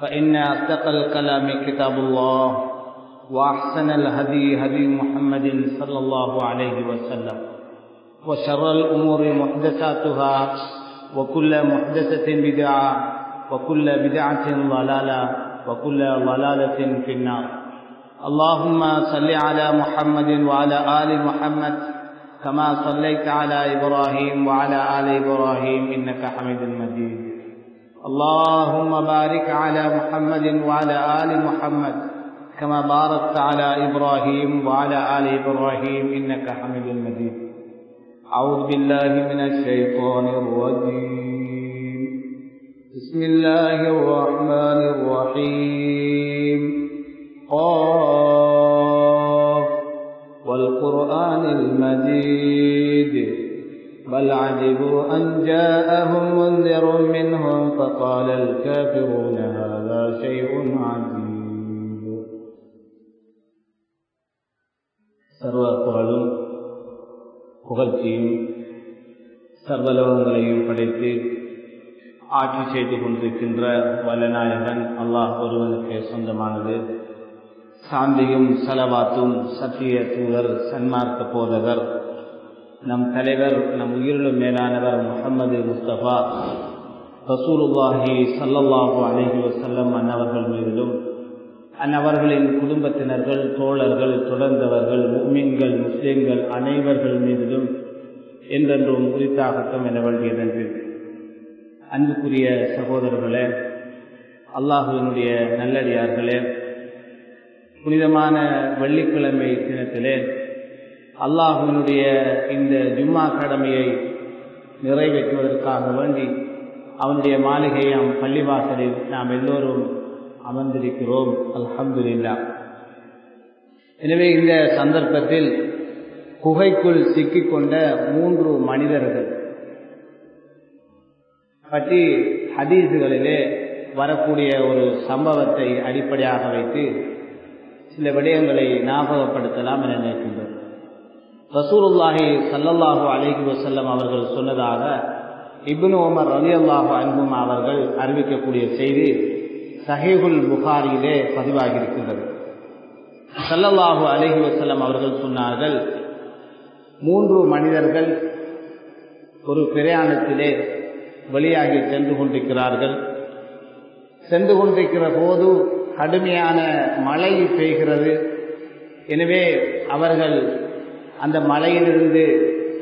فإن أصدق الكلام كتاب الله وأحسن الهدي هدي محمد صلى الله عليه وسلم وشر الأمور محدثاتها وكل محدثة بدعة وكل بدعة ضلالة وكل ضلالة في النار. اللهم صل على محمد وعلى آل محمد كما صليت على إبراهيم وعلى آل إبراهيم إنك حميد مجيد. اللهم بارك على محمد وعلى آل محمد كما باركت على إبراهيم وعلى آل إبراهيم إنك حميد مجيد. أعوذ بالله من الشيطان الرجيم. بسم الله الرحمن الرحيم. قاف. والقرآن المجيد. بل عجبوا أن جاءهم منذر منهم فقال الكافرون هذا شيء عجيب சர்வ புகழும் புகழ்ச்சியும் சர்வலோகங்களையும் படைத்து ஆட்சி செய்து கொண்டிருக்கின்ற வல்லநாயகன் அல்லாஹ் ஒருவனுக்கு சொந்தமானது சாந்தியும் சலவாத்தும் சத்திய தூதர் சன்மார்க்க போதகர் நம் தலைவர் நம் உயிரிலும் மேலானவர் முகமது முஸ்தபா ரசூலுல்லாஹி சல்லல்லாஹு அலஹி வசல்லம் அன்னவர்கள் மீதிலும் அந்நவர்களின் குடும்பத்தினர்கள் தோழர்கள் தொடர்ந்தவர்கள் முக்மீன்கள் முஸ்லிம்கள் அனைவர்கள் மீதிலும் என்றென்றும் குறித்தாகட்டும் என வேண்டியதென்று அன்புக்குரிய சகோதரர்களே அல்லாஹுவினுடைய நல்லடியார்களே புனிதமான வெள்ளிக்கிழமை தினத்திலே அல்லாஹினுடைய இந்த ஜும்மா கடமையை நிறைவேற்றுவதற்காக வேண்டி அவனுடைய மாளிகையாம் பள்ளிவாசலில் நாம் எல்லோரும் அமர்ந்திருக்கிறோம். அல்ஹம்துல்லா எனவே இந்த சந்தர்ப்பத்தில் குகைக்குள் சிக்கிக்கொண்ட மூன்று மனிதர்கள் பற்றி ஹதீஸுகளிலே வரக்கூடிய ஒரு சம்பவத்தை அடிப்படையாக வைத்து சில விடயங்களை ஞாபகப்படுத்தலாம் என நினைக்கின்றோம். ரசூலுல்லாஹி சல்லல்லாஹு அலேஹி வசல்லம் அவர்கள் சொன்னதாக இப்னு உமர் அலி அல்லாஹு அன்பும் அவர்கள் அறிவிக்கக்கூடிய செய்தி சஹீகுல் புகாரியிலே பதிவாகியிருக்கின்றது. சல்லல்லாஹு அலேஹி வசல்லம் அவர்கள் சொன்னார்கள் மூன்று மனிதர்கள் ஒரு பிரயாணத்திலே வெளியாகி சென்று கொண்டிருக்கிறார்கள். சென்று கொண்டிருக்கிற போது கடுமையான மழை பெய்கிறது. எனவே அவர்கள் அந்த மலையிலிருந்து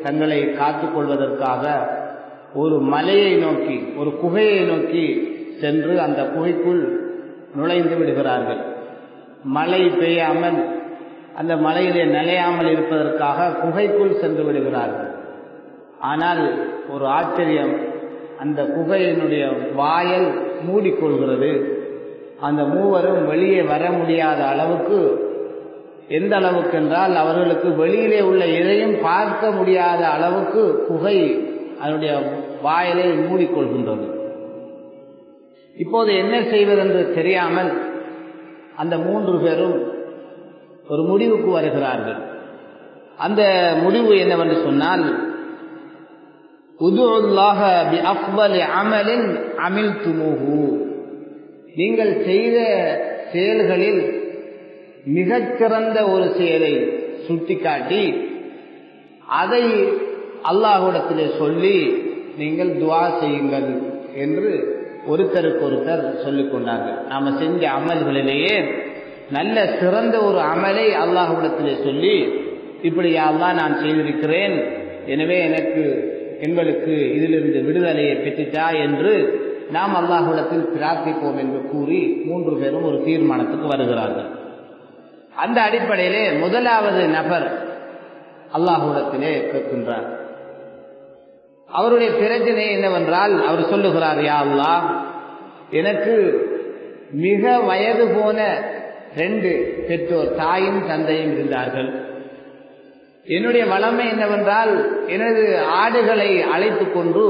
தங்களை காத்துக்கொள்வதற்காக ஒரு மலையை நோக்கி ஒரு குகையை நோக்கி சென்று அந்த குகைக்குள் நுழைந்து விடுகிறார்கள். மழை பெய்யாமல் அந்த மலையிலே நிலையாமல் இருப்பதற்காக குகைக்குள் சென்று விடுகிறார்கள். ஆனால் ஒரு ஆச்சரியம் அந்த குகையினுடைய வாயல் மூடிக்கொள்கிறது. அந்த மூவரும் வெளியே வர முடியாத அளவுக்கு எந்த அளவுக்கு என்றால் அவர்களுக்கு வெளியிலே உள்ள எதையும் பார்க்க முடியாத அளவுக்கு குகை அதனுடைய வாயிலை மூடிக்கொள்கின்றது. இப்போது என்ன செய்வதென்று தெரியாமல் அந்த மூன்று பேரும் ஒரு முடிவுக்கு வருகிறார்கள். அந்த முடிவு என்னவென்று சொன்னால் உதுல்லாக அமலின் அமில் துமுகு நீங்கள் செய்த செயல்களில் மிகச்சிறந்த ஒரு செயலை சுட்டிக்காட்டி அதை அல்லாஹுடத்திலே சொல்லி நீங்கள் துவா செய்யுங்கள் என்று ஒருத்தருக்கு ஒருத்தர் சொல்லிக் கொண்டார்கள். நாம செஞ்ச அமல்களிலேயே நல்ல சிறந்த ஒரு அமலை அல்லாஹுடத்திலே சொல்லி இப்படி யாரெல்லாம் நான் செய்திருக்கிறேன் எனவே எனக்கு எங்களுக்கு இதிலிருந்து விடுதலையை பெற்றுட்டா என்று நாம் அல்லாஹுடத்தில் பிரார்த்திப்போம் என்று கூறி மூன்று பேரும் ஒரு தீர்மானத்துக்கு வருகிறார்கள். அந்த அடிப்படையிலே முதலாவது நபர் அல்லாஹூடத்திலே கேட்கின்றார். அவருடைய பிரச்சனை என்னவென்றால் அவர் சொல்லுகிறார் யா அல்லா எனக்கு மிக வயது போன ரெண்டு பெற்றோர் தாயும் தந்தையும் இருந்தார்கள். என்னுடைய வளமை என்னவென்றால் எனது ஆடுகளை அழைத்து கொண்டு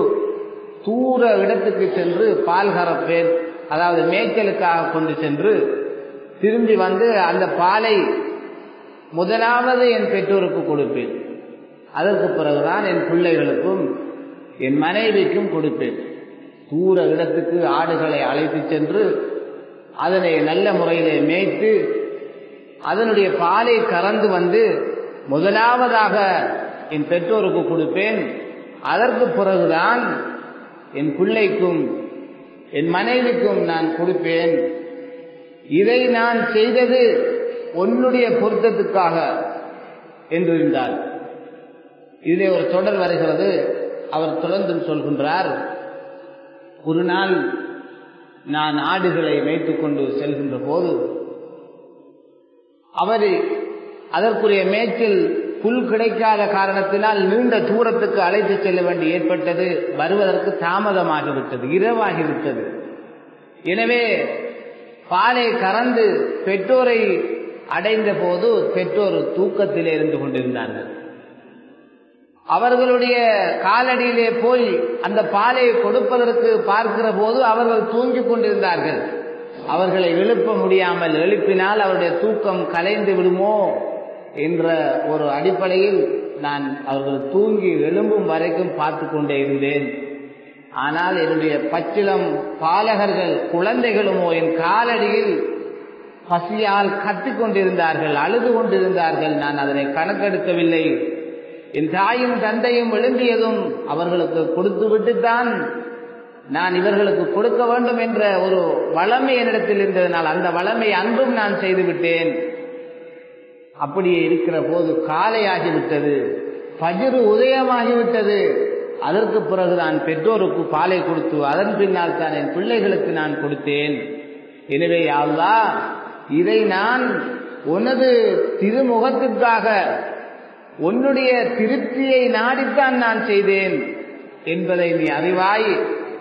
தூர இடத்துக்கு சென்று பால் கறப்பேன் அதாவது மேய்ச்சலுக்காக கொண்டு சென்று திரும்பி வந்து அந்த பாலை முதலாவது என் பெற்றோருக்கு கொடுப்பேன். அதற்கு பிறகுதான் என் பிள்ளைகளுக்கும் என் மனைவிக்கும் கொடுப்பேன். தூர இடத்துக்கு ஆடுகளை அழைத்து சென்று அதனை நல்ல முறையிலே மேய்த்து அதனுடைய பாலை கறந்து வந்து முதலாவதாக என் பெற்றோருக்கு கொடுப்பேன். அதற்கு பிறகுதான் என் பிள்ளைக்கும் என் மனைவிக்கும் நான் கொடுப்பேன். இதை நான் செய்தது உன்னுடைய பொருத்தத்துக்காக என்றிருந்தார். இதிலே ஒரு தொடர் வருகிறது. அவர் தொடர்ந்து சொல்கின்றார் ஒரு நாள் நான் ஆடுகளை மேய்த்துக் கொண்டு செல்கின்ற போது அவர் அதற்குரிய மேய்ச்சல் புல் கிடைக்காத காரணத்தினால் நீண்ட தூரத்துக்கு அழைத்து செல்ல வேண்டி ஏற்பட்டது. வருவதற்கு தாமதமாகிவிட்டது இரவாகிவிட்டது. எனவே பாலை கறந்து பெற்றோரை அடைந்த போது பெற்றோர் தூக்கத்திலே இருந்து கொண்டிருந்தார்கள். அவர்களுடைய காலடியிலே போய் அந்த பாலை கொடுப்பதற்கு பார்க்கிற போது அவர்கள் தூங்கிக் கொண்டிருந்தார்கள். அவர்களை எழுப்ப முடியாமல் எழுப்பினால் அவருடைய தூக்கம் கலைந்து விடுமோ என்ற ஒரு அடிப்படையில் நான் அவர்கள் தூங்கி எழும்பும் வரைக்கும் பார்த்து கொண்டே இருந்தேன். ஆனால் என்னுடைய பச்சிலம் பாலகர்கள் குழந்தைகளுமோ என் காலடியில் பசியால் கத்திக் கொண்டிருந்தார்கள் அழுது கொண்டிருந்தார்கள். நான் அதனை கணக்கெடுக்கவில்லை. என் தாயும் தந்தையும் எழும்பியதும் அவர்களுக்கு கொடுத்து விட்டுத்தான் நான் இவர்களுக்கு கொடுக்க வேண்டும் என்ற ஒரு வளமை என்னிடத்தில் இருந்ததனால் அந்த வளமை அன்பும் நான் செய்துவிட்டேன் அப்படியே இருக்கிற போது காலையாகிவிட்டது பஜிரு உதயமாகிவிட்டது. அதற்கு பிறகு நான் பெற்றோருக்கு பாலை கொடுத்து அதன் பின்னால் தான் என் பிள்ளைகளுக்கு நான் கொடுத்தேன். எனவே அல்லா இதை நான் உனது திருமுகத்திற்காக உன்னுடைய திருப்தியை நாடித்தான் நான் செய்தேன் என்பதை நீ அறிவாய்.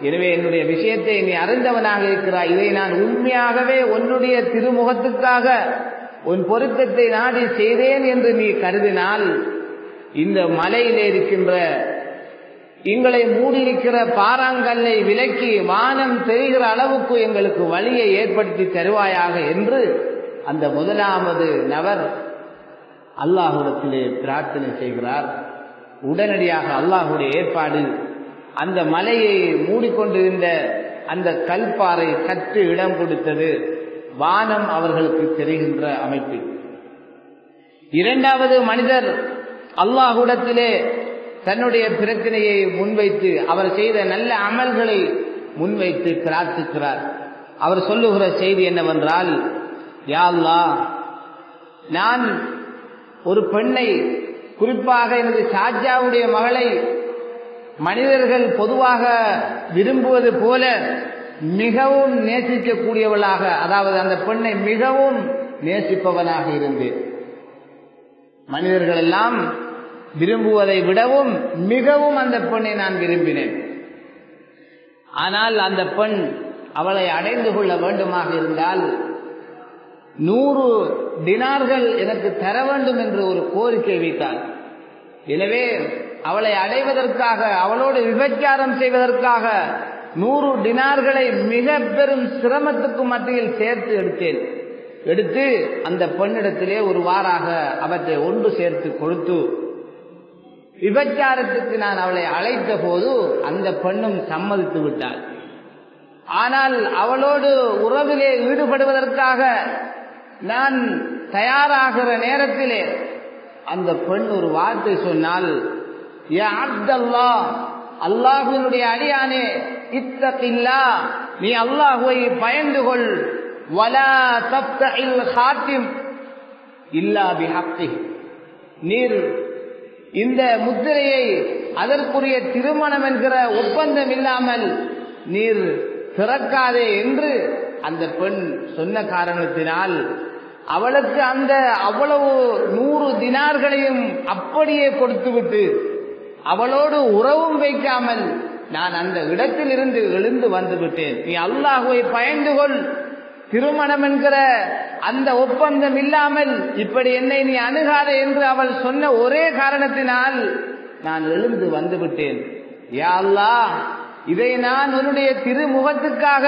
எனவே என்னுடைய விஷயத்தை நீ அறிந்தவனாக இருக்கிறாய். இதை நான் உண்மையாகவே உன்னுடைய திருமுகத்துக்காக உன் பொருத்தத்தை நாடி செய்தேன் என்று நீ கருதினால் இந்த மலையிலே இருக்கின்ற எங்களை மூடியிருக்கிற பாறாங்கல்லை விலக்கி வானம் தெரிகிற அளவுக்கு எங்களுக்கு வழியை ஏற்படுத்தி தருவாயாக என்று அந்த முதலாவது நபர் அல்லாஹுடத்திலே பிரார்த்தனை செய்கிறார். உடனடியாக அல்லாஹுடைய ஏற்பாடு அந்த மலையை மூடிக்கொண்டிருந்த அந்த கல்பாறை சற்று இடம் கொடுத்தது. வானம் அவர்களுக்கு தெரிகின்ற அமைப்பு இரண்டாவது மனிதர் அல்லாஹுடத்திலே தன்னுடைய பிரச்சனையை முன்வைத்து அவர் செய்த நல்ல அமல்களை முன்வைத்து பிரார்த்திக்கிறார். அவர் சொல்லுகிற செய்தி என்னவென்றால் யாழ்லா நான் ஒரு பெண்ணை குறிப்பாக எனது ஷாஜாவுடைய மகளை மனிதர்கள் பொதுவாக விரும்புவது போல மிகவும் நேசிக்கக்கூடியவளாக அதாவது அந்த பெண்ணை மிகவும் நேசிப்பவனாக இருந்தேன். மனிதர்கள் எல்லாம் விரும்புவதை விடவும் மிகவும் அந்த பெண்ணை நான் விரும்பினேன். ஆனால் அந்த பெண் அவளை அடைந்து கொள்ள வேண்டுமாக இருந்தால் நூறு டினார்கள் எனக்கு தர வேண்டும் என்று ஒரு கோரிக்கை வைத்தாள். எனவே அவளை அடைவதற்காக அவளோடு விபச்சாரம் செய்வதற்காக நூறு டினார்களை மிக பெரும் சிரமத்துக்கு மத்தியில் சேர்த்து எடுத்தேன். எடுத்து அந்த பெண்ணிடத்திலே ஒரு வாராக அவற்றை ஒன்று சேர்த்து கொடுத்து விபச்சாரத்துக்கு நான் அவளை அழைத்த போது அந்த பெண்ணும் சம்மதித்து விட்டாள். ஆனால் அவளோடு உறவிலே ஈடுபடுவதற்காக நான் தயாராகிற நேரத்திலே அந்த பெண் ஒரு வார்த்தை சொன்னால் அப்தல்லா அல்லாஹினுடைய அடியானே இத்தகில்லா நீ அல்லாஹுவை பயந்து கொள். வலா தப்தஇல் ஹாத்திம் இல்லா பிஹக்தி நீர் இந்த முத்திரையை அதற்குரிய திருமணம் என்கிற ஒப்பந்தம் இல்லாமல் நீர் திறக்காதே என்று அந்த பெண் சொன்ன காரணத்தினால் அவளுக்கு அந்த அவ்வளவு நூறு தினார்களையும் அப்படியே கொடுத்துவிட்டு அவளோடு உறவும் வைக்காமல் நான் அந்த இடத்திலிருந்து எழுந்து வந்து விட்டேன் நீ அல்லாஹுவை பயந்து கொள். திருமணம் என்கிற அந்த ஒப்பந்தம் இல்லாமல் இப்படி என்னை நீ அணுகாத என்று அவள் சொன்ன ஒரே காரணத்தினால் நான் எழுந்து வந்து விட்டேன் இதை நான் உன்னுடைய திருமுகத்துக்காக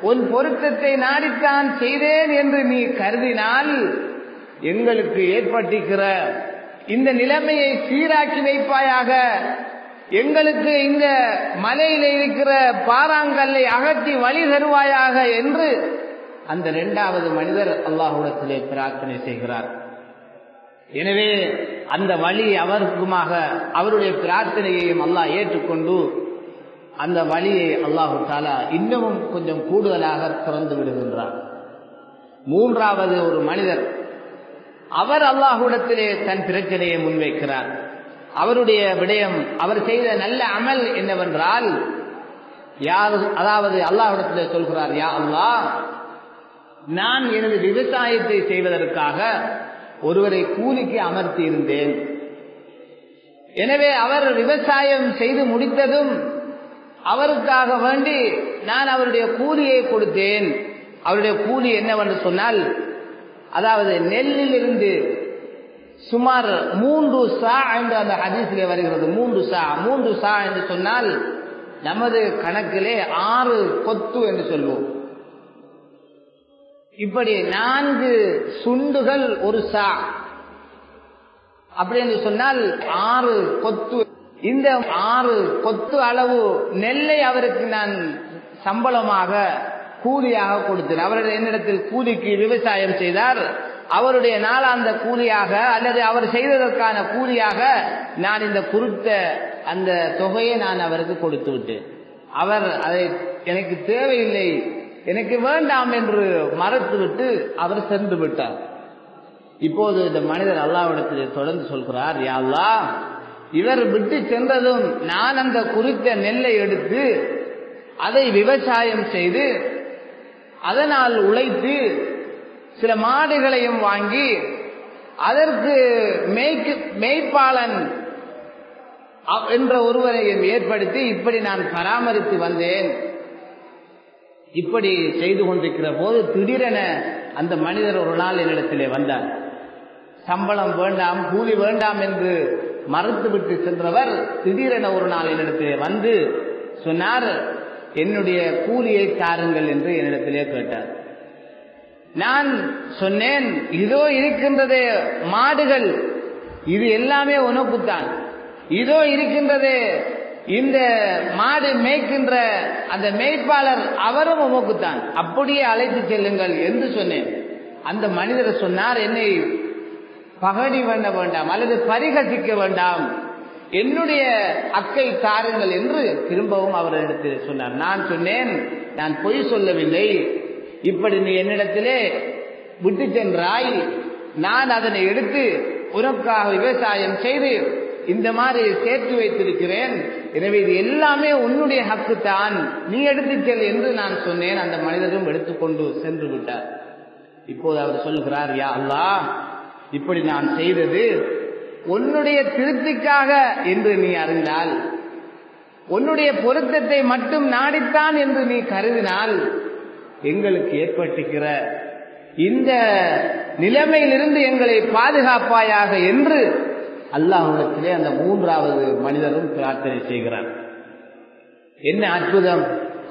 உன் பொருத்தத்தை நாடித்தான் செய்தேன் என்று நீ கருதினால் எங்களுக்கு ஏற்பட்டிருக்கிற இந்த நிலைமையை சீராக்கி வைப்பாயாக. எங்களுக்கு இந்த மலையில் இருக்கிற பாறாங்கல்லை அகற்றி வழி தருவாயாக என்று அந்த இரண்டாவது மனிதர் அல்லாஹுடத்திலே பிரார்த்தனை செய்கிறார். எனவே அந்த வழி அவருக்குமாக அவருடைய பிரார்த்தனையையும் அல்லாஹ் ஏற்றுக்கொண்டு அந்த வழியை அல்லாஹு தாலா இன்னமும் கொஞ்சம் கூடுதலாக திறந்து விடுகின்றார். மூன்றாவது ஒரு மனிதர் அவர் அல்லாஹுடத்திலே தன் பிரச்சனையை முன்வைக்கிறார். அவருடைய விடயம் அவர் செய்த நல்ல அமல் என்னவென்றால் யார் அதாவது அல்லாஹிடத்திலே சொல்கிறார் யா அல்லாஹ் நான் எனது விவசாயத்தை செய்வதற்காக ஒருவரை கூலிக்கு அமர்த்தி இருந்தேன் எனவே அவர் விவசாயம் செய்து முடித்ததும் அவருக்காக வேண்டி நான் அவருடைய கூலியை கொடுத்தேன். அவருடைய கூலி என்னவென்று சொன்னால் அதாவது நெல்லில் இருந்து சுமார் மூன்று சா என்று அந்த ஹதீஸிலே வருகிறது. மூன்று சா மூன்று சா என்று சொன்னால் நமது கணக்கிலே ஆறு கொத்து என்று சொல்வோம். இப்படி நான்கு சுண்டுகள் ஒரு சா. அப்படி என்று சொன்னால் ஆறு கொத்து. இந்த ஆறு கொத்து அளவு நெல்லை அவருக்கு நான் சம்பளமாக கூலியாக கொடுத்தேன். அவருடைய என்னிடத்தில் கூலிக்கு விவசாயம் செய்தார். அவருடைய நாளாந்த கூலியாக அல்லது அவர் செய்ததற்கான கூலியாக நான் இந்த குறித்த அந்த தொகையை நான் அவருக்கு கொடுத்து விட்டேன். அவர் அதை எனக்கு தேவையில்லை. எனக்கு வேண்டாம் என்று மறுத்துவிட்டு அவர் சென்று விட்டார். இப்போது இந்த மனிதர் அல்லாவிடத்தில் தொடர்ந்து சொல்கிறார் யாழ்லா இவர் விட்டு சென்றதும் நான் அந்த குறித்த நெல்லை எடுத்து அதை விவசாயம் செய்து அதனால் உழைத்து சில மாடுகளையும் வாங்கி அதற்கு மேய்க்கு மேய்ப்பாளன் என்ற ஒருவரையும் ஏற்படுத்தி இப்படி நான் பராமரித்து வந்தேன். இப்படி செய்து கொண்டிருக்கிற போது திடீரென அந்த மனிதர் ஒரு நாள் என்னிடத்திலே வந்தார். சம்பளம் வேண்டாம் கூலி வேண்டாம் என்று மறுத்துவிட்டு சென்றவர் திடீரென ஒரு நாள் என்னிடத்திலே வந்து சொன்னார் என்னுடைய கூலியை தாருங்கள் என்று என்னிடத்திலே கேட்டார். நான் சொன்னேன் இதோ இருக்கின்றதே மாடுகள் இது எல்லாமே உனக்குத்தான். இதோ இருக்கின்றதே இந்த மாடு மேய்க்கின்ற அந்த மேய்ப்பாளர் அவரும் உமக்குத்தான். அப்படியே அழைத்து செல்லுங்கள் என்று சொன்னேன். அந்த மனிதர் சொன்னார் என்னை பகடி பண்ண வேண்டாம் அல்லது பரிகசிக்க வேண்டாம். என்னுடைய அக்கை தாருங்கள் என்று திரும்பவும் அவர் எடுத்து சொன்னார். நான் சொன்னேன் நான் பொய் சொல்லவில்லை. இப்படி நீ என்னிடத்திலே விட்டு சென்றாய். நான் அதனை எடுத்து உனக்காக விவசாயம் செய்து இந்த மாதிரி சேர்த்து வைத்திருக்கிறேன். எனவே இது எல்லாமே உன்னுடைய ஹக்கு தான் நீ எடுத்து செல் என்று நான் சொன்னேன். அந்த மனிதரும் எடுத்துக்கொண்டு சென்று விட்டார். இப்போது அவர் சொல்கிறார் யா அல்லா இப்படி நான் செய்தது உன்னுடைய திருப்திக்காக என்று நீ அறிந்தால் உன்னுடைய பொருத்தத்தை மட்டும் நாடித்தான் என்று நீ கருதினால் எங்களுக்கு ஏற்பட்டிருக்கிற இந்த நிலைமையிலிருந்து எங்களை பாதுகாப்பாயாக என்று அல்லாஹிடத்திலே அந்த மூன்றாவது மனிதரும் பிரார்த்தனை செய்கிறார். என்ன அற்புதம்?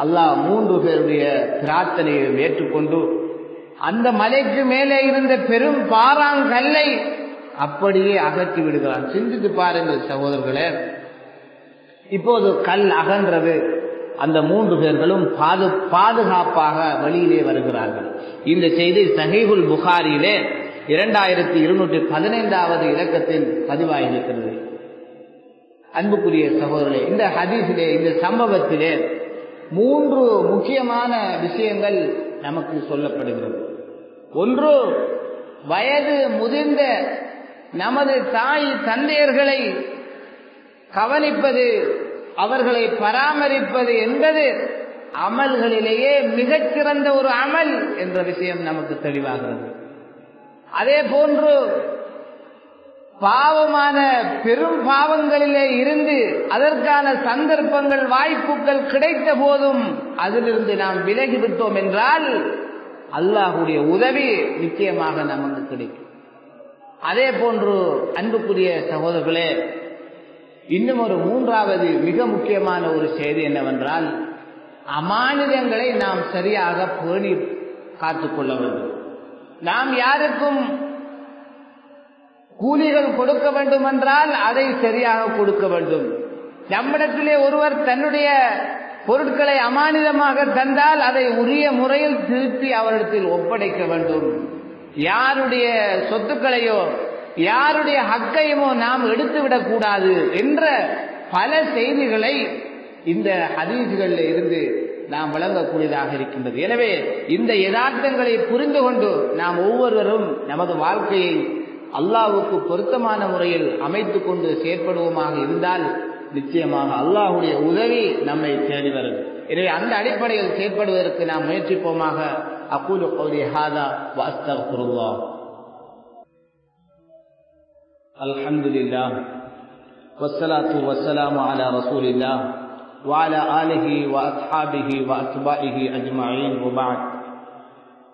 அல்லாஹ் மூன்று பேருடைய பிரார்த்தனையை ஏற்றுக்கொண்டு அந்த மலைக்கு மேலே இருந்த பெரும் பாறாங்கல்லை அப்படியே அகற்றி விடுகிறான். சிந்தித்து பாருங்கள் சகோதரர்களே இப்போது கல் அகன்றது. அந்த மூன்று பேர்களும் பாது பாதுகாப்பாக வெளியிலே வருகிறார்கள். இந்த செய்தி சஹீபுல் புகாரியிலே இரண்டாயிரத்தி இருநூற்றி பதினைந்தாவது இலக்கத்தில் பதிவாகியிருக்கிறது அன்புக்குரிய சகோதரர்களே இந்த ஹதீஸிலே இந்த சம்பவத்திலே மூன்று முக்கியமான விஷயங்கள் நமக்கு சொல்லப்படுகிறது. ஒன்று வயது முதிர்ந்த நமது தாய் தந்தையர்களை கவனிப்பது அவர்களை பராமரிப்பது என்பது அமல்களிலேயே மிகச்சிறந்த ஒரு அமல் என்ற விஷயம் நமக்கு தெளிவாகிறது. அதே போன்று பாவமான பெரும் பாவங்களிலே இருந்து அதற்கான சந்தர்ப்பங்கள் வாய்ப்புகள் கிடைத்த போதும் அதிலிருந்து நாம் விலகிவிட்டோம் என்றால் அல்லாஹுடைய உதவி நிச்சயமாக நமக்கு கிடைக்கும். அதே போன்று அன்புக்குரிய சகோதரர்களே இன்னும் ஒரு மூன்றாவது மிக முக்கியமான ஒரு செய்தி என்னவென்றால் அமானிதங்களை நாம் சரியாக பேணி காத்துக்கொள்ள வேண்டும். நாம் யாருக்கும் கூலிகள் கொடுக்க வேண்டும் என்றால் அதை சரியாக கொடுக்க வேண்டும். நம்மிடத்திலே ஒருவர் தன்னுடைய பொருட்களை அமானிதமாக தந்தால் அதை உரிய முறையில் திருப்பி அவரிடத்தில் ஒப்படைக்க வேண்டும். யாருடைய சொத்துக்களையோ யாருடைய ஹக்கையுமோ நாம் எடுத்துவிடக் கூடாது என்ற பல செய்திகளை இந்த ஹதீஸ்களில் இருந்து நாம் வழங்கக்கூடியதாக இருக்கின்றது எனவே இந்த யதார்த்தங்களை புரிந்து கொண்டு நாம் ஒவ்வொருவரும் நமது வாழ்க்கையை அல்லாவுக்கு பொருத்தமான முறையில் அமைத்துக் கொண்டு செயற்படுவோமாக இருந்தால் நிச்சயமாக அல்லாஹுடைய உதவி நம்மை தேடி வரும் எனவே அந்த அடிப்படையில் செயற்படுவதற்கு நாம் முயற்சிப்போமாக அக்கூலு கௌரி ஹாதா வாஸ்தகுருவா الحمد لله والصلاة والسلام على رسول الله வால ஆலிஹி வ அஸ்ஹாபிஹி வ அஸ்பாஹி அஜ்மாயின்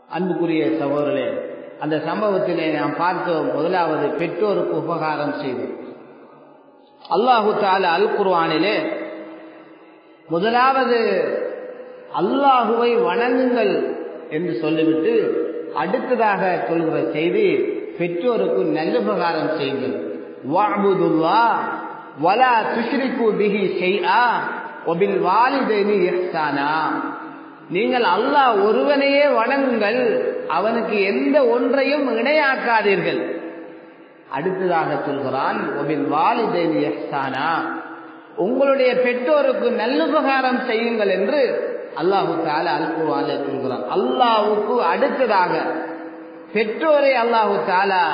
அன்புக்குரிய சகோதரே அந்த சம்பவத்திலே நாம் பார்த்த முதலாவது பெற்றோருக்கு உபகாரம் செய்தோம் அல்லாஹு தால அல் குர்வானிலே முதலாவது அல்லாஹுவை வணங்குங்கள் என்று சொல்லிவிட்டு அடுத்ததாக சொல்கிற செய்தி பெற்றோருக்கு நல்லுபகாரம் செய்யுங்கள். வாபுதுல்லா வலா துஷ்ரிக்கு பிகி செய்யா ஒபில் வாலிதைனி இஹ்சானா. நீங்கள் அல்லாஹ் ஒருவனையே வணங்குங்கள் அவனுக்கு எந்த ஒன்றையும் இணையாக்காதீர்கள். அடுத்ததாக சொல்கிறான் ஒபில் வாலிதைனி இஹ்சானா. உங்களுடைய பெற்றோருக்கு நல்லுபகாரம் செய்யுங்கள் என்று அல்லாஹு தால அல் சொல்கிறான். அல்லாஹுக்கு அடுத்ததாக பெற்றோரை அல்லாஹு தாலா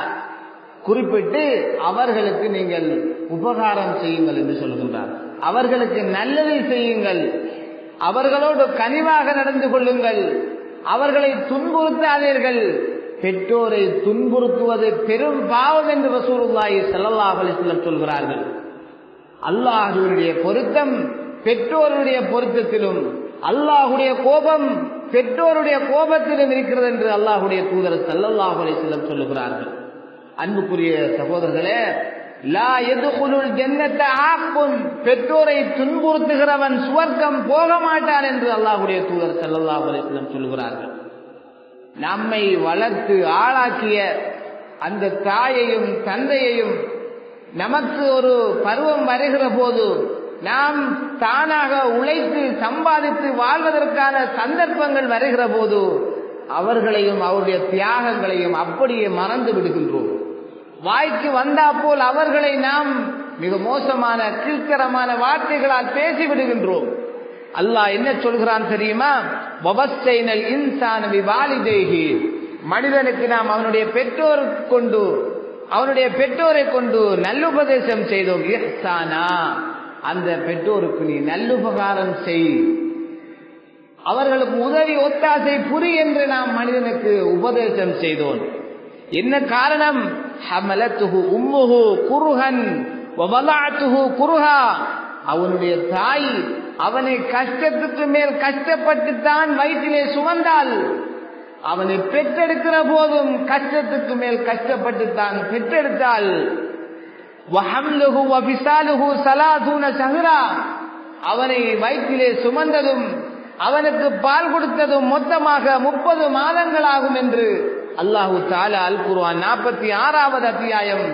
குறிப்பிட்டு அவர்களுக்கு நீங்கள் உபகாரம் செய்யுங்கள் என்று சொல்கின்றார். அவர்களுக்கு நல்லதை செய்யுங்கள். அவர்களோடு கனிவாக நடந்து கொள்ளுங்கள். அவர்களை துன்புறுத்தாதீர்கள். பெற்றோரை துன்புறுத்துவது பெரும் பாவம் என்று ரசூலுல்லாஹி ஸல்லல்லாஹு அலைஹி சொல்கிறார்கள். அல்லாஹுடைய பொருத்தம் பெற்றோருடைய பொருத்தத்திலும் அல்லாஹுடைய கோபம் பெற்றோருடைய கோபத்திலும் இருக்கிறது என்று அல்லாஹுடைய தூதர் சல்லல்லாஹு அலைஹிஸ்ஸலாம் சொல்லுகிறார்கள். அன்புக்குரிய சகோதரர்களே லா எதுகுலுல் ஜன்னத்த ஆக்கும் பெற்றோரை துன்புறுத்துகிறவன் சுவர்க்கம் போக மாட்டான் என்று அல்லாஹுடைய தூதர் சல்லல்லாஹு அலைஹிஸ்ஸலாம் சொல்லுகிறார்கள். நம்மை வளர்த்து ஆளாக்கிய அந்த தாயையும் தந்தையையும் நமக்கு ஒரு பருவம் வருகிற போது நாம் தானாக உழைத்து சம்பாதித்து வாழ்வதற்கான சந்தர்ப்பங்கள் வருகிற போது அவர்களையும் அவருடைய தியாகங்களையும் அப்படியே மறந்து விடுகின்றோம். வாய்க்கு வந்தா போல் அவர்களை நாம் மிக மோசமான கீழ்த்தரமான வார்த்தைகளால் பேசிவிடுகின்றோம். அல்லாஹ் என்ன சொல்கிறான் தெரியுமா? வபஸ்தைனல் இன்சான விவாலிதேகி மனிதனுக்கு நாம் அவனுடைய பெற்றோர் கொண்டு அவனுடைய பெற்றோரை கொண்டு நல்லுபதேசம் செய்தோம். இஹ்சானா அந்த பெற்றோருக்கு நீ நல்லுபகாரம் செய். அவர்களுக்கு உதவி ஒத்தாசை புரி என்று நாம் மனிதனுக்கு உபதேசம் செய்தோம். என்ன காரணம்? ஹமலத்துஹு உம்முஹு குருஹன் வபலாத்துஹு குருஹா அவனுடைய தாய் அவனை கஷ்டத்துக்கு மேல் கஷ்டப்பட்டுத்தான் வயிற்றிலே சுமந்தாள். அவனை பெற்றெடுக்கிற போதும் கஷ்டத்துக்கு மேல் கஷ்டப்பட்டுத்தான் பெற்றெடுத்தாள். அவனை வயிற்றிலே சுமந்ததும் அவனுக்கு பால் கொடுத்ததும் மொத்தமாக முப்பது மாதங்களாகும் என்று அல்லாஹு தாலா அல் குருவான் நாற்பத்தி ஆறாவது அத்தியாயம்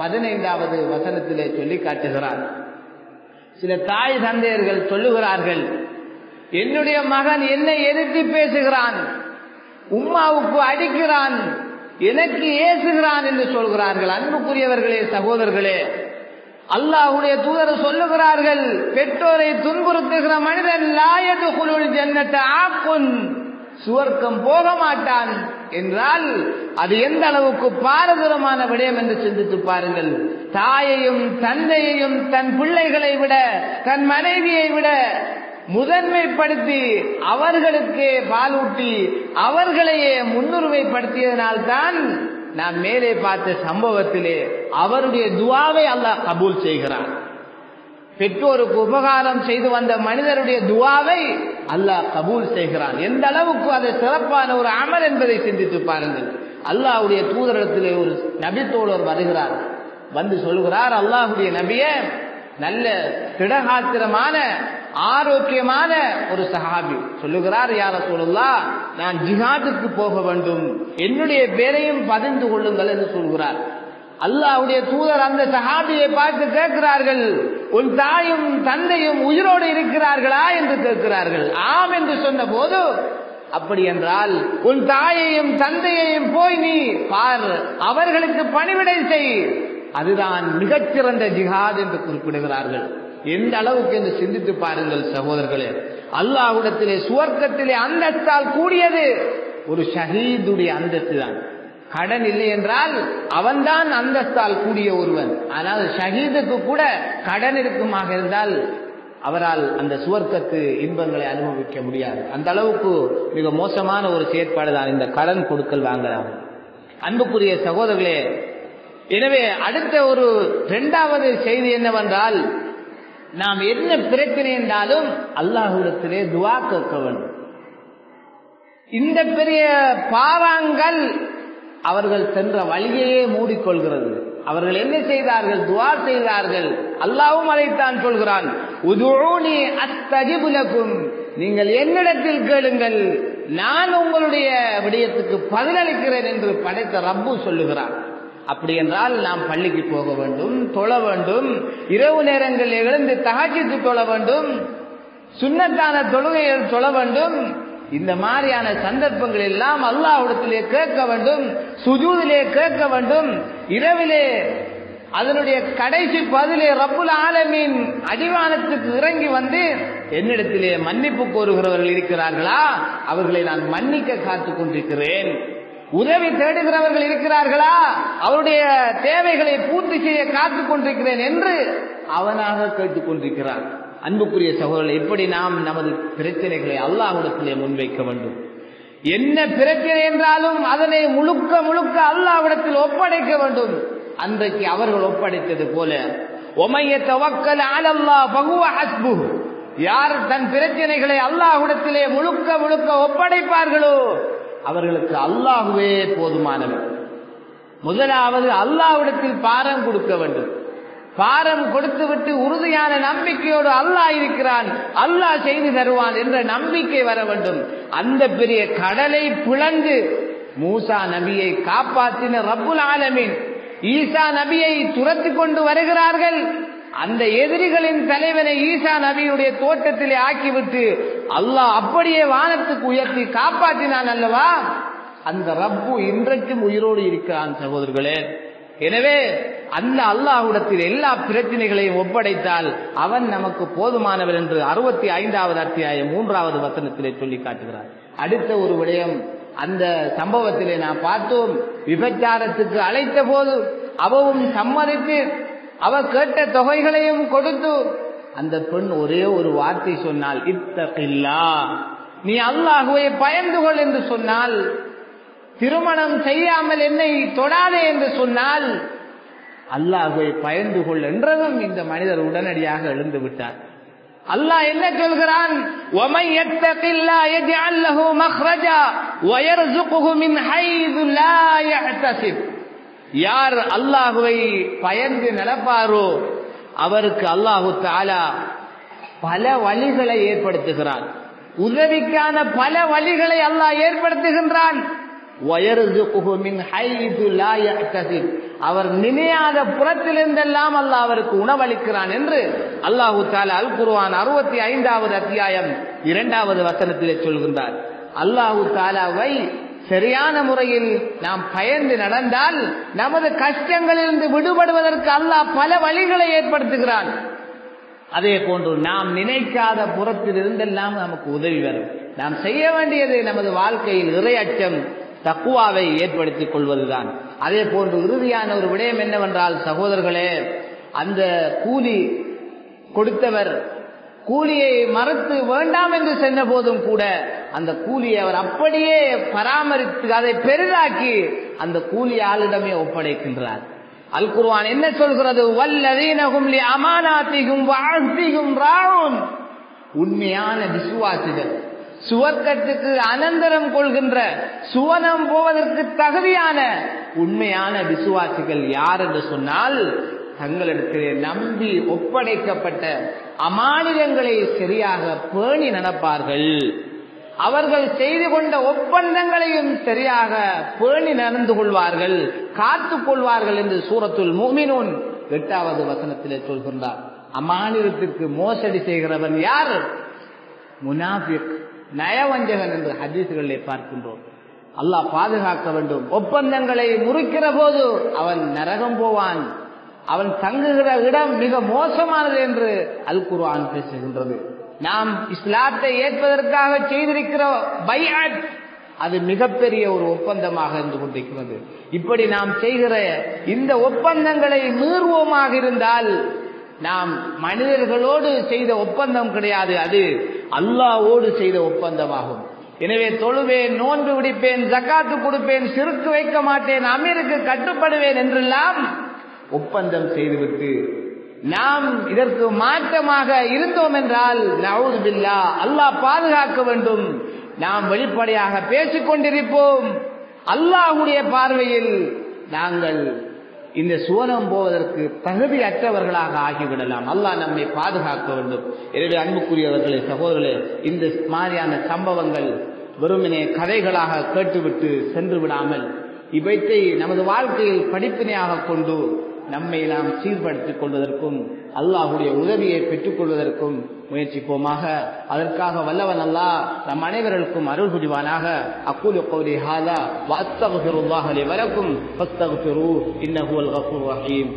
பதினைந்தாவது வசனத்திலே சொல்லி காட்டுகிறார். சில தாய் தந்தையர்கள் சொல்லுகிறார்கள் என்னுடைய மகன் என்னை எதிர்த்து பேசுகிறான் உம்மாவுக்கு அடிக்கிறான் எனக்கு ஏசுகிறான் என்று சொல்கிறார்கள். அன்புக்குரியவர்களே சகோதரர்களே அல்லாஹுடைய தூதர் சொல்லுகிறார்கள் பெற்றோரை துன்புறுத்துகிற மனிதன் லாயது குழுள் ஜன்னத்தை ஆக்கும் சுவர்க்கம் போக மாட்டான் என்றால் அது எந்த அளவுக்கு பாரதூரமான விடயம் என்று சிந்தித்து பாருங்கள். தாயையும் தந்தையையும் தன் பிள்ளைகளை விட தன் மனைவியை விட முதன்மைப்படுத்தி அவர்களுக்கே பாலூட்டி அவர்களையே முன்னுரிமைப்படுத்தியதனால்தான் நாம் மேலே பார்த்த சம்பவத்திலே அவருடைய துவாவை அல்லாஹ் கபூல் செய்கிறான். பெற்றோருக்கு உபகாரம் செய்து வந்த மனிதருடைய துவாவை அல்லாஹ் கபூல் செய்கிறான். எந்த அளவுக்கு அது சிறப்பான ஒரு அமல் என்பதை சிந்தித்து பாருங்கள். அல்லாஹுடைய தூதரத்திலே ஒரு நபித்தோழர் வருகிறார். வந்து சொல்கிறார் அல்லாஹுடைய நபிய நல்ல திடகாத்திரமான ஆரோக்கியமான ஒரு சஹாபி. சொல்லுகிறார் யார சொல்லலா நான் ஜிஹாதுக்கு போக வேண்டும். என்னுடைய பேரையும் பதிந்து கொள்ளுங்கள் என்று சொல்கிறார். அல்லாஹ்வுடைய தூதர் அந்த சஹாபியை பார்த்து கேட்கிறார்கள் உன் தாயும் தந்தையும் உயிரோடு இருக்கிறார்களா என்று கேட்கிறார்கள். ஆம் என்று சொன்ன போது அப்படி என்றால் உன் தாயையும் தந்தையையும் போய் நீ பார் அவர்களுக்கு பணிவிடை செய். அதுதான் மிகச்சிறந்த ஜிஹாத் என்று குறிப்பிடுகிறார்கள். எந்த அளவுக்கு என்று சிந்தித்து பாருங்கள் சகோதரர்களே. அல்லாஹுடத்திலே சுவர்க்கத்திலே அந்தஸ்தால் கூடியது ஒரு ஷஹீதுடைய அந்தஸ்து தான் கடன் இல்லை என்றால் அவன்தான் அந்தஸ்தால் கூடிய ஒருவன். ஆனால் ஷஹீதுக்கு கூட கடன் இருக்குமாக இருந்தால் அவரால் அந்த சுவர்க்கத்து இன்பங்களை அனுபவிக்க முடியாது. அந்த அளவுக்கு மிக மோசமான ஒரு செயற்பாடு தான் இந்த கடன் கொடுக்கல் வாங்கலாம். அன்புக்குரிய சகோதரர்களே எனவே அடுத்த ஒரு இரண்டாவது செய்தி என்னவென்றால் நாம் என்ன பிரச்சனை என்றாலும் அல்லாஹுடத்திலே துவா கேட்க வேண்டும். இந்த பெரிய பாவாங்கள் அவர்கள் சென்ற வழியையே மூடிக்கொள்கிறது. அவர்கள் என்ன செய்தார்கள்? துவா செய்தார்கள். அல்லாவும் அதைத்தான் சொல்கிறான். நீங்கள் என்னிடத்தில் கேளுங்கள். நான் உங்களுடைய விடயத்துக்கு பதிலளிக்கிறேன் என்று படைத்த ரப்பு சொல்லுகிறான். அப்படி என்றால் நாம் பள்ளிக்கு போக வேண்டும் தொழ வேண்டும் இரவு நேரங்களில் எழுந்து தகாச்சித்து தொழ வேண்டும் சுண்ணத்தான தொழுகையில் தொழ வேண்டும் இந்த மாதிரியான சந்தர்ப்பங்கள் எல்லாம் அல்லாஹ்விடத்திலே கேட்க வேண்டும் சுஜூதிலே கேட்க வேண்டும். இரவிலே அதனுடைய கடைசி பதிலே ரப்புல் ஆலமின் அடிவானத்துக்கு இறங்கி வந்து என்னிடத்திலே மன்னிப்பு கோருகிறவர்கள் இருக்கிறார்களா? அவர்களை நான் மன்னிக்க காத்து கொண்டிருக்கிறேன். உதவி தேடுகிறவர்கள் இருக்கிறார்களா? அவருடைய தேவைகளை பூர்த்தி செய்ய காத்துக் கொண்டிருக்கிறேன் என்று அவனாக கேட்டுக் கொண்டிருக்கிறான். அன்புக்குரிய சகோதரர்கள் எப்படி நாம் நமது பிரச்சனைகளை அல்லாஹிடத்திலே முன்வைக்க வேண்டும்? என்ன பிரச்சனை என்றாலும் அதனை முழுக்க முழுக்க அல்லாஹ்விடத்தில் ஒப்படைக்க வேண்டும். அன்றைக்கு அவர்கள் ஒப்படைத்தது போல ஒமைய தவக்கல் ஆலல்லா பகுவ ஹஸ்பு யார் தன் பிரச்சனைகளை அல்லாஹுடத்திலே முழுக்க முழுக்க ஒப்படைப்பார்களோ அவர்களுக்கு அல்லாஹுவே போதுமானவர். முதலாவது அல்லாஹ்விடத்தில் பாரம் கொடுக்க வேண்டும். பாரம் கொடுத்து விட்டு உறுதியான நம்பிக்கையோடு அல்லாஹ் இருக்கிறான். அல்லாஹ் செய்து தருவான் என்ற நம்பிக்கை வர வேண்டும். அந்த பெரிய கடலை பிளந்து மூசா நபியை காப்பாற்றின ரப்புல் ஆலமின். ஈசா நபியை துரத்தி கொண்டு வருகிறார்கள். அந்த எதிரிகளின் தலைவனை ஈசா நபியுடைய தோட்டத்திலே ஆக்கிவிட்டு அல்லாஹ் அப்படியே வானத்துக்கு உயர்த்தி காப்பாற்றினான் அல்லவா? அந்த ரப்பு இன்றைக்கும் உயிரோடு இருக்கிறான் சகோதரர்களே. எனவே அந்த அல்லாஹுடத்தில் எல்லா பிரச்சனைகளையும் ஒப்படைத்தால் அவன் நமக்கு போதுமானவர் என்று அறுபத்தி ஐந்தாவது அத்தியாயம் மூன்றாவது வசனத்திலே சொல்லி காட்டுகிறார். அடுத்த ஒரு விடயம் அந்த சம்பவத்திலே நான் பார்த்தோம் விபச்சாரத்துக்கு அழைத்த போது அவவும் சம்மதித்து அவ கேட்ட தொகைகளையும் கொடுத்து அந்த பெண் ஒரே ஒரு வார்த்தை சொன்னால் இத்தகில்லா நீ அல்லாஹுவை பயந்து கொள் என்று சொன்னால் திருமணம் செய்யாமல் என்னை தொடாதே என்று சொன்னால் அல்லாஹுவை பயந்து கொள் என்றதும் இந்த மனிதர் உடனடியாக எழுந்து விட்டார். அல்லாஹ் என்ன சொல்கிறான்? யார் அல்லாஹுவை பயந்து நடப்பாரோ அவருக்கு அல்லாஹு தாலா பல வழிகளை ஏற்படுத்துகிறான். உதவிக்கான பல வழிகளை அல்லாஹ் ஏற்படுத்துகின்றான். அவர் நினையாத புறத்திலிருந்தெல்லாம் அல்லாஹ் அவருக்கு உணவளிக்கிறான் என்று அல்லாஹு தாலா அல் குருவான் அறுபத்தி ஐந்தாவது அத்தியாயம் இரண்டாவது வசனத்திலே சொல்கின்றார். அல்லாஹு தாலாவை சரியான முறையில் நாம் பயந்து நடந்தால் நமது கஷ்டங்களிலிருந்து விடுபடுவதற்கு அல்லாஹ் பல வழிகளை ஏற்படுத்துகிறான். அதே போன்று நாம் நினைக்காத புறத்தில் இருந்தெல்லாம் நமக்கு உதவி வரும். நாம் செய்ய வேண்டியது நமது வாழ்க்கையில் இறையச்சம் தக்குவாவை ஏற்படுத்திக் கொள்வதுதான். அதே போன்று இறுதியான ஒரு விடயம் என்னவென்றால் சகோதரர்களே அந்த கூலி கொடுத்தவர் கூலியை மறுத்து வேண்டாம் என்று சென்ற போதும் கூட அந்த கூலியை அவர் அப்படியே பராமரித்து அதை பெரிதாக்கி அந்த கூலி ஆளிடமே ஒப்படைக்கின்றார். அல் குருவான் என்ன சொல்கிறது? வல்லதீனகும் அமானாத்திகும் வாழ்த்திகும் வஅஹ்திஹும் உண்மையான விசுவாசிகள் சுவர்க்கத்துக்கு அனந்தரம் கொள்கின்ற சுவனம் போவதற்கு தகுதியான உண்மையான விசுவாசிகள் யார் என்று சொன்னால் தங்களிடத்திலே நம்பி ஒப்படைக்கப்பட்ட அமானிதங்களை சரியாக பேணி நடப்பார்கள். அவர்கள் செய்து கொண்ட ஒப்பந்தங்களையும் சரியாக பேணி நடந்து கொள்வார்கள் காத்துக் கொள்வார்கள் என்று சூரத்துல் மூமினூன் எட்டாவது வசனத்திலே சொல்கின்றார். அமானிதத்திற்கு மோசடி செய்கிறவன் யார்? முனாபிக் நயவஞ்சகன் என்று ஹதீசுகளிலே பார்க்கின்றோம். அல்லாஹ் பாதுகாக்க வேண்டும். ஒப்பந்தங்களை முறிக்கிற போது அவன் நரகம் போவான். அவன் தங்குகிற இடம் மிக மோசமானது என்று அல் குர்ஆன் பேசுகின்றது. நாம் இஸ்லாத்தை ஏற்பதற்காக செய்திருக்கிற பைஅத் அது மிகப்பெரிய ஒரு ஒப்பந்தமாக இருந்து கொண்டிருக்கிறது. இப்படி நாம் செய்கிற இந்த ஒப்பந்தங்களை மீறுவோமாக இருந்தால் நாம் மனிதர்களோடு செய்த ஒப்பந்தம் கிடையாது. அது அல்லாவோடு செய்த ஒப்பந்தமாகும். எனவே தொழுவேன் நோன்பு விடிப்பேன் ஜக்காத்து கொடுப்பேன் சிறுக்கு வைக்க மாட்டேன் அமீருக்கு கட்டுப்படுவேன் என்றெல்லாம் ஒப்பந்தம் செய்துவிட்டு நாம் இதற்கு மாற்றமாக இருந்தோம் என்றால் நவுதுபில்லா அல்லாஹ் பாதுகாக்க வேண்டும். நாம் வெளிப்படையாக பேசிக் கொண்டிருப்போம் அல்லாஹுடைய பார்வையில் நாங்கள் இந்த சுவனம் போவதற்கு தகுதியற்றவர்களாக ஆகிவிடலாம். அல்லாஹ் நம்மை பாதுகாக்க வேண்டும். எனவே அன்புக்குரியவர்களே சகோதரர்களே இந்த மாதிரியான சம்பவங்கள் வெறுமனே கதைகளாக கேட்டுவிட்டு சென்று விடாமல் இவற்றை நமது வாழ்க்கையில் படிப்பினையாக கொண்டு நம்மை நாம் சீர்படுத்திக் கொள்வதற்கும் அல்லாஹுடைய உதவியை பெற்றுக் கொள்வதற்கும் முயற்சிப்போமாக. அதற்காக வல்லவன் அல்லா நம் அனைவருக்கும் அருள் புரிவானாக. அக்கூலு கௌரி ஹாதா வஸ்தகுல்லாஹ் வரக்கும் வலக்கும் ஃபஸ்தகுரு இன்னஹுல் கஃபூர் ரஹீம்.